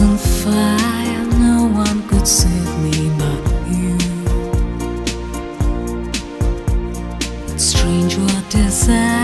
on fire, no one could save me but you. Strange what desire.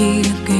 What a wicked